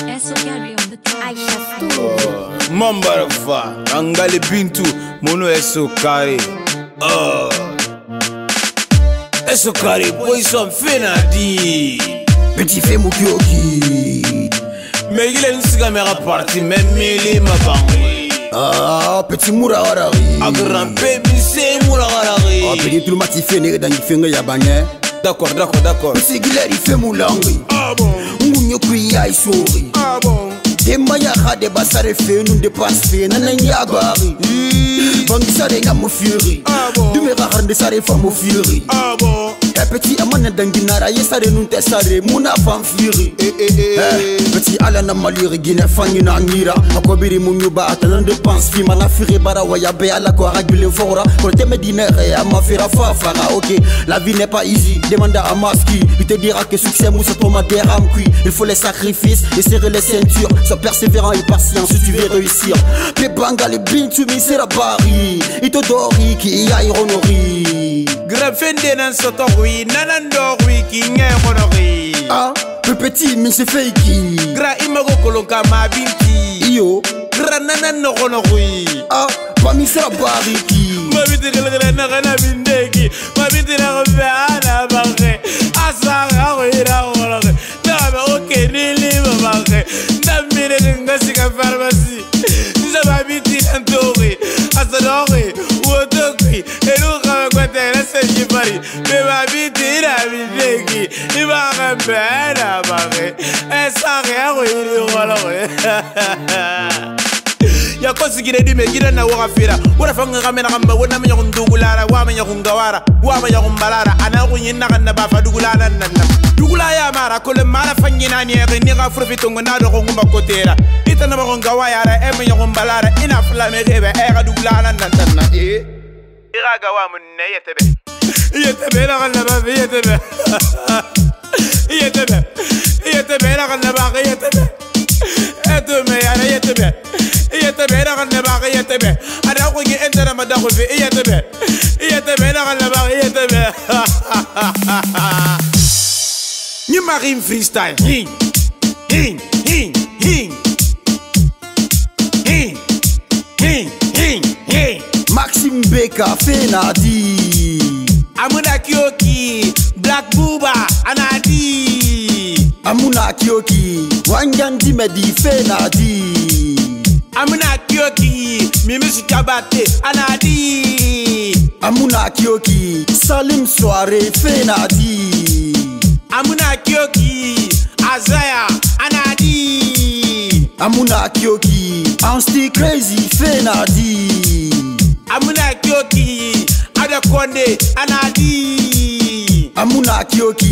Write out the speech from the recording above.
Uh, mamba rafa angali bintu mono esokari uh, oh. esokari poison fenadi. Petit fe mokioki megile nsigamera parti me mili mabangwe ah, petit murawarari agrampe bise murawarari ah, petit tulumati fenere dangi fenge ya banye d'accord d'accord d'accord. Bisigilari fe mulangwi ah, bon. munyo kuya isori ah, demba yahade basare fenu nde pas fe nananyabari bangisare nga mo fieri ah, dumeraharnde sare fa mo fieri Eh petit amana danginara ye sare nun te sare muna fan. Eh, eh, eh. Eh, petit ala na maliri gine fangi na ngira akobiri munyuba atana dépense fi mana firi bara waya be ala ko ragule fora. Ko teme dinere ama fira fa fara ok la vie n'est pas easy demande à Maski il te dira que succès mousse trop ma déram cuit. Il faut les sacrifices et serrer les ceintures. Sois persévérant et patient si tu veux réussir. Pe banga les bintu mi sera bari ito dori ki ya ironori Grand fende nan soto oui, nanandor oui, king honori. Ah, le petit, mais c'est fake. Gra imago kolonka ma binti. Yo, gra nanandor honori. Ah, bamisa bariki. Mabiti kelekele na kana bindeki. Mabiti na kobe ana barre. Asara oira honori. Nabe oke nili barre. Ndamire ngasi ka pharmacie. Nzaba biti nantori. Asadori, wotokwi, eluka. baterese kifari bebabitira biteki ibage bena bage esage yagoyirigologwe yakosigire dimegira nawe gafira. Urafanga gamena gamba wonamenya gundugulala wamenya gungawara wamenya gumbalara anagunyinagana bafadugulana nanna dugula yamara kole mara fanginaniege ni gafuro fitongo nadogongumba kotera itanabagongawayara e emenya gumbalara ina e fulamegebe ega dugulana nantanna ee eh. إغاقا وامن يتبه يتبه لغنبا في يتبه يتبه يتبه لغنبا غي يتبه أتومي أنا يتبه يتبه لغنبا غي يتبه أنا أخوك أنت لما داخل في يتبه يتبه لغنبا غي يتبه نيما غيم فريستايل هين هين Maxime Beka Fenadi. Amuna kioki black buba anadi. Amuna Kioki Wangandi Medi Fenadi. Amuna kioki mimisi kabate anadi. Amuna Kioki Salim Soare Fenadi. Amuna kioki azaya anadi. Amuna Kioki Ansti Crazy Fenadi amuna kioki ada konde anadi. Amuna Kioki